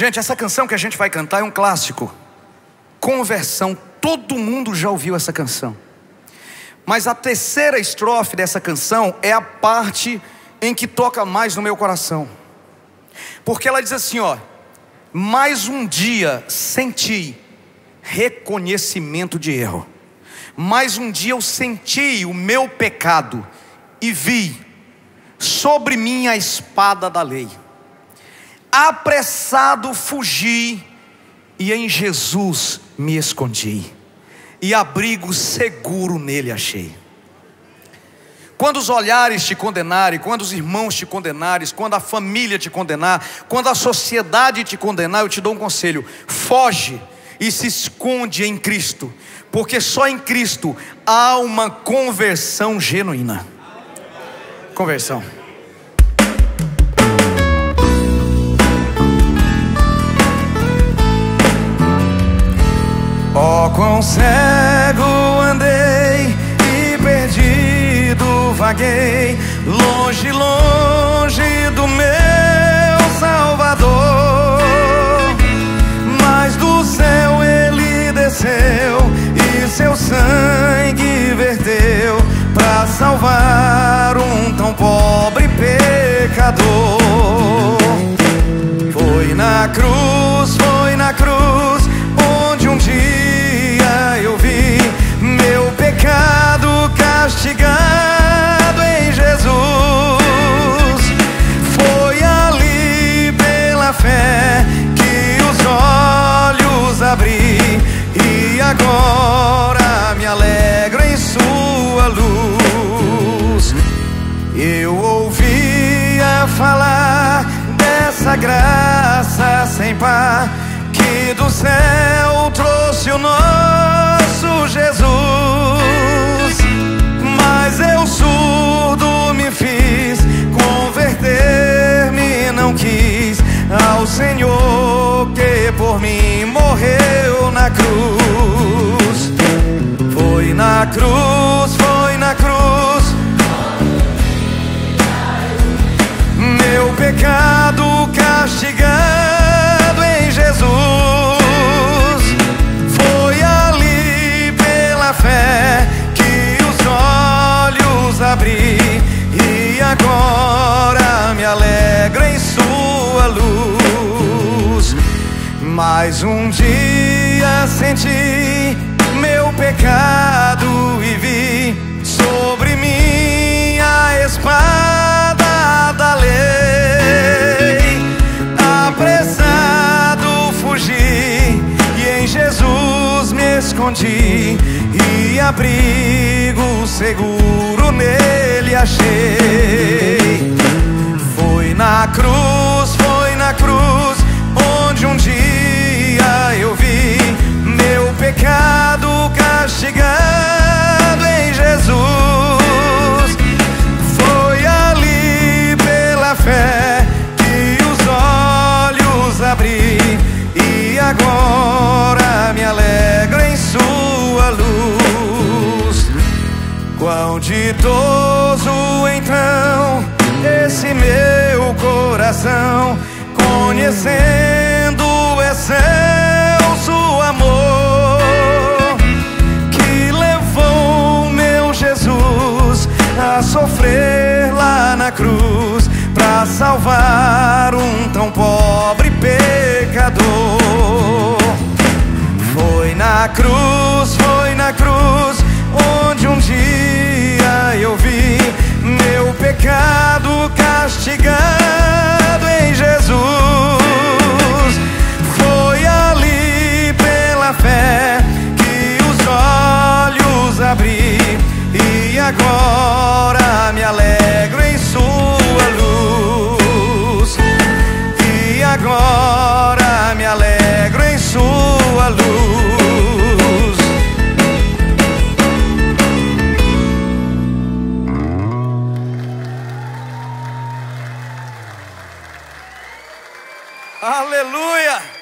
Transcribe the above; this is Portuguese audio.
Gente, essa canção que a gente vai cantar é um clássico. Conversão, todo mundo já ouviu essa canção. Mas a terceira estrofe dessa canção é a parte em que toca mais no meu coração. Porque ela diz assim, ó: Mais um dia senti reconhecimento de erro. Mais um dia eu senti o meu pecado e vi sobre mim a espada da lei. Apressado fugi e em Jesus me escondi, e abrigo seguro nele achei. Quando os olhares te condenarem, quando os irmãos te condenarem, quando a família te condenar, quando a sociedade te condenar, eu te dou um conselho: foge e se esconde em Cristo, porque só em Cristo há uma conversão genuína. Conversão. Quão cego andei e perdido vaguei, longe, longe do meu Salvador. Mas do céu ele desceu e seu sangue verteu para salvar do céu trouxe o nosso Jesus. Mas eu surdo me fiz, converter-me não quis ao Senhor que por mim morreu na cruz. Mais um dia senti meu pecado e vi sobre mim a espada da lei. Apressado fugi e em Jesus me escondi e abrigo seguro nele achei. E agora me alegro em Sua luz. Quão ditoso então esse meu coração, conhecendo o excelso amor que levou meu Jesus a sofrer lá na cruz para salvar Aleluia!